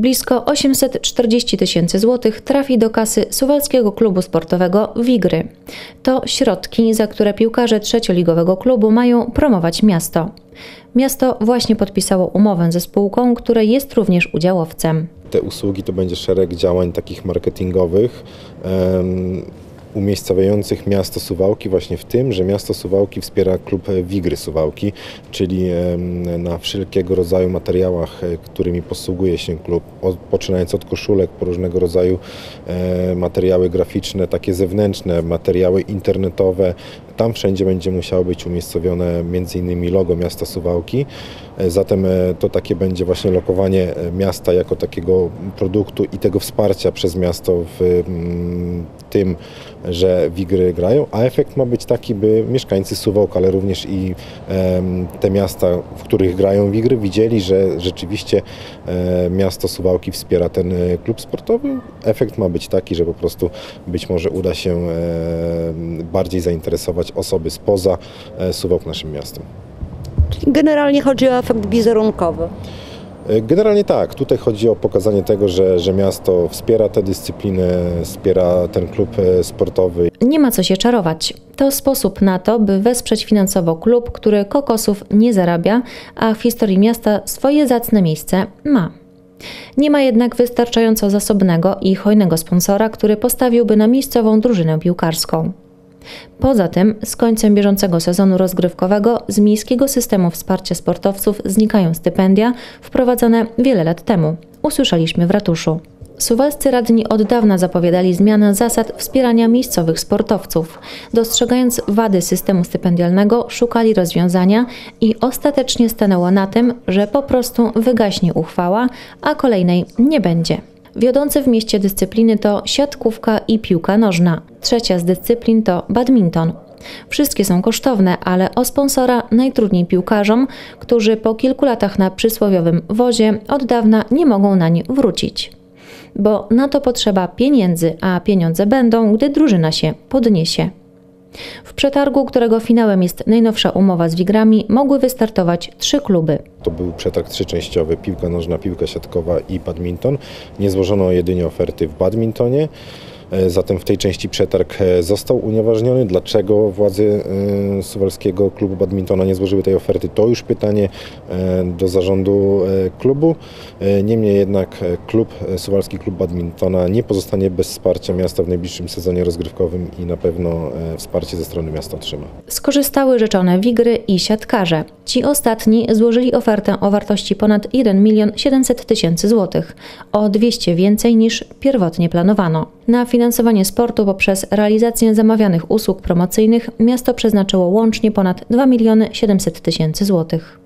Blisko 840 tysięcy złotych trafi do kasy Suwalskiego Klubu Sportowego Wigry. To środki, za które piłkarze trzecioligowego klubu mają promować miasto. Miasto właśnie podpisało umowę ze spółką, której jest również udziałowcem. Te usługi to będzie szereg działań takich marketingowych. em, umiejscowiających miasto Suwałki właśnie w tym, że miasto Suwałki wspiera klub Wigry Suwałki, czyli na wszelkiego rodzaju materiałach, e, którymi posługuje się klub, poczynając od koszulek po różnego rodzaju e, materiały graficzne, takie zewnętrzne, materiały internetowe. Tam wszędzie będzie musiało być umiejscowione m.in. logo miasta Suwałki. E, Zatem to takie będzie właśnie lokowanie miasta jako takiego produktu i tego wsparcia przez miasto w tym, że Wigry grają, a efekt ma być taki, by mieszkańcy Suwałk, ale również i te miasta, w których grają Wigry, widzieli, że rzeczywiście e, miasto Suwałki wspiera ten e, klub sportowy. Efekt ma być taki, że po prostu być może uda się e, bardziej zainteresować osoby spoza Suwałk naszym miastem. Generalnie chodzi o efekt wizerunkowy. E, Generalnie tak. Tutaj chodzi o pokazanie tego, że, że miasto wspiera tę dyscyplinę, wspiera ten klub e, sportowy. Nie ma co się czarować. To sposób na to, by wesprzeć finansowo klub, który kokosów nie zarabia, a w historii miasta swoje zacne miejsce ma. Nie ma jednak wystarczająco zasobnego i hojnego sponsora, który postawiłby na miejscową drużynę piłkarską. Poza tym, z końcem bieżącego sezonu rozgrywkowego z miejskiego systemu wsparcia sportowców znikają stypendia wprowadzone wiele lat temu. Usłyszeliśmy w ratuszu. Suwalscy radni od dawna zapowiadali zmianę zasad wspierania miejscowych sportowców. Dostrzegając wady systemu stypendialnego, szukali rozwiązania i ostatecznie stanęło na tym, że po prostu wygaśnie uchwała, a kolejnej nie będzie. Wiodące w mieście dyscypliny to siatkówka i piłka nożna. Trzecia z dyscyplin to badminton. Wszystkie są kosztowne, ale o sponsora najtrudniej piłkarzom, którzy po kilku latach na przysłowiowym wozie od dawna nie mogą nań wrócić. Bo na to potrzeba pieniędzy, a pieniądze będą, gdy drużyna się podniesie. W przetargu, którego finałem jest najnowsza umowa z Wigrami, mogły wystartować trzy kluby. To był przetarg trzyczęściowy, piłka nożna, piłka siatkowa i badminton. Nie złożono jedynie oferty w badmintonie. E, Zatem w tej części przetarg e, został unieważniony. Dlaczego władze e, Suwalskiego Klubu Badmintona nie złożyły tej oferty? To już pytanie do zarządu klubu. Niemniej jednak klub, Suwalski Klub Badmintona nie pozostanie bez wsparcia miasta w najbliższym sezonie rozgrywkowym i na pewno wsparcie ze strony miasta otrzyma. Skorzystały rzeczone wigry i siatkarze. Ci ostatni złożyli ofertę o wartości ponad 1 milion 700 tysięcy złotych, o 200 więcej niż pierwotnie planowano. Na finansowanie sportu poprzez realizację zamawianych usług promocyjnych miasto przeznaczyło łącznie ponad 2 miliony 700 tysięcy złotych.